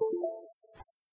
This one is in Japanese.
何?